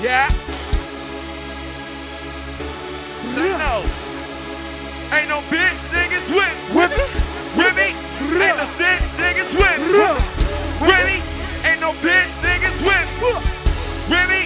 Yeah. Say no. Ain't no bitch niggas with, with me. With me. Ain't no bitch niggas with, with me. Ain't no bitch niggas with, with me.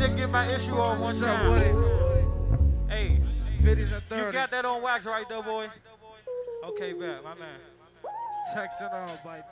To get my issue on one time. Hey, you got that on wax right though, boy? Okay, bet, my man. Texting all, baby.